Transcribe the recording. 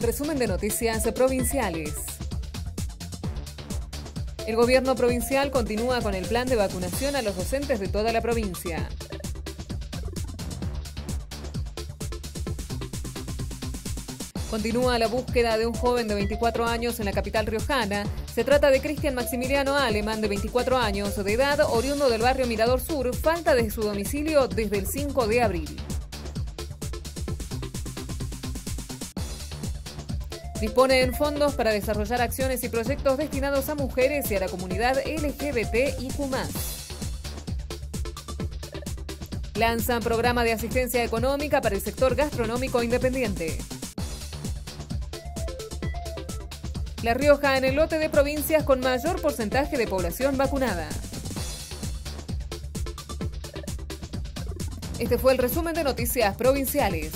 Resumen de noticias provinciales. El gobierno provincial continúa con el plan de vacunación a los docentes de toda la provincia. Continúa la búsqueda de un joven de 24 años en la capital riojana. Se trata de Cristian Maximiliano Alemán, de 24 años de edad, oriundo del barrio Mirador Sur, falta de su domicilio desde el 5 de abril. Disponen fondos para desarrollar acciones y proyectos destinados a mujeres y a la comunidad LGBTIQ. Lanzan programa de asistencia económica para el sector gastronómico independiente. La Rioja en el lote de provincias con mayor porcentaje de población vacunada. Este fue el resumen de noticias provinciales.